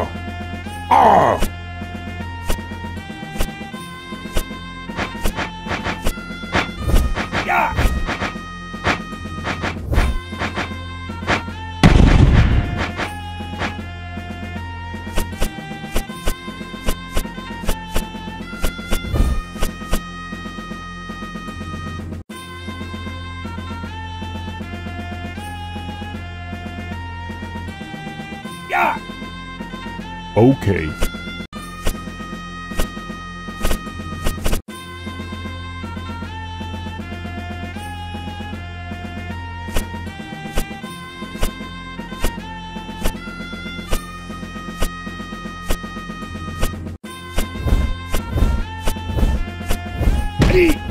Oh. Ah. Okay. Eat!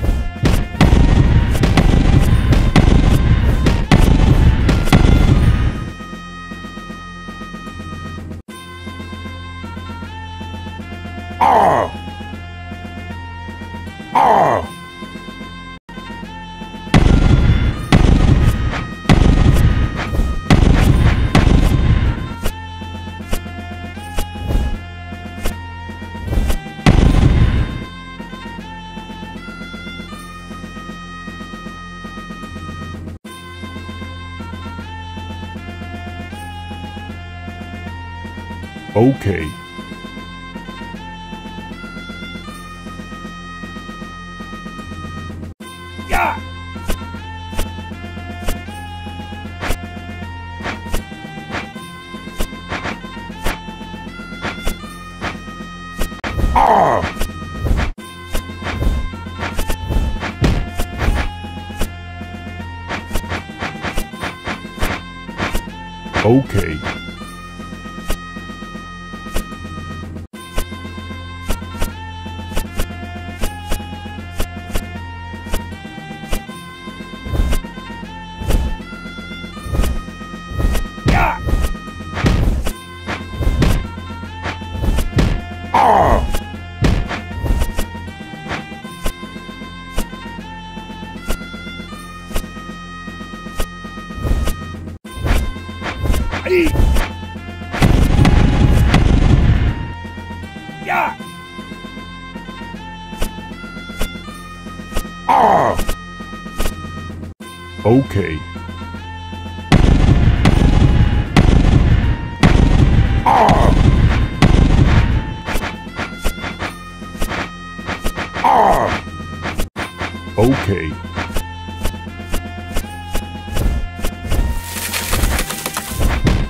Ah! Ah! Okay. Okay. Ah! Okay. Ah! Ah! Okay.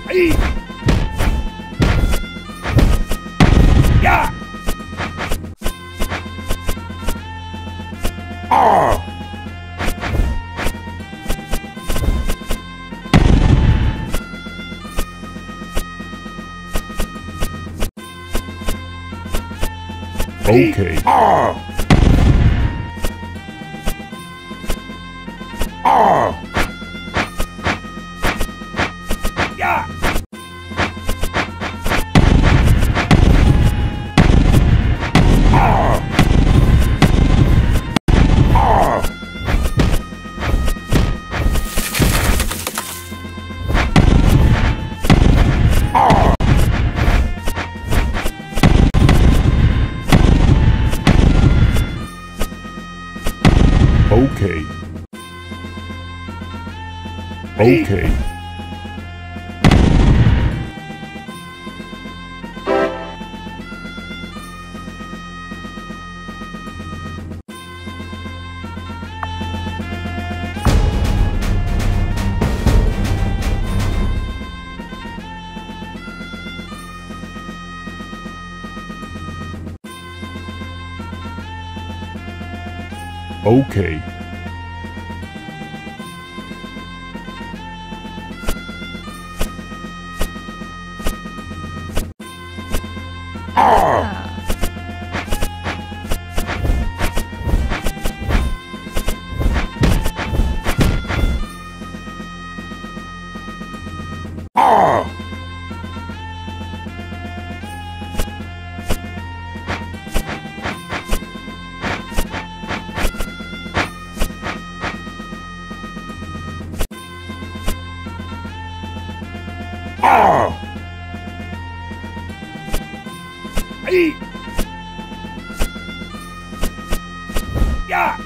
Hey! Okay. Ah! Okay. Okay. Yeah!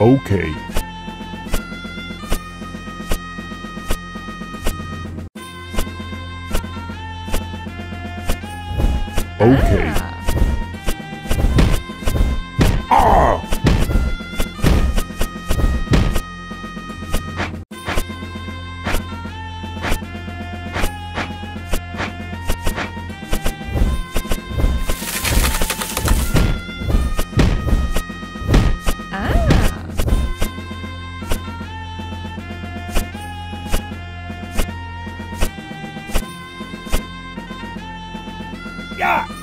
Okay. Okay. Yeah!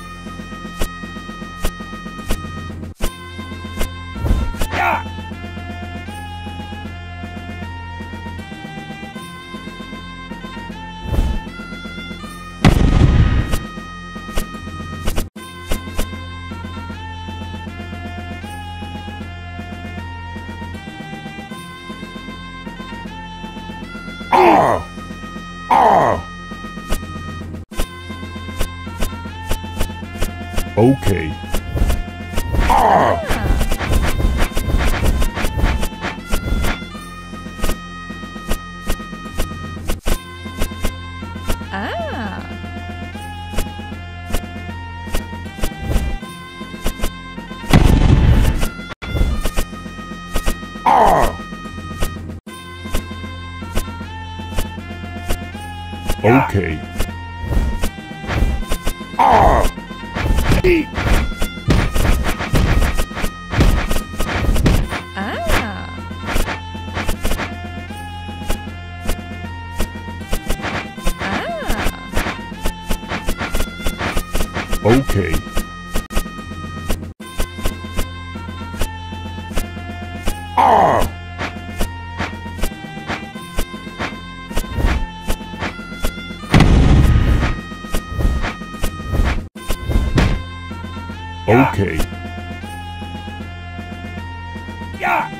Okay. Ah! Ah. Okay. okay. Ah! Okay. Yeah.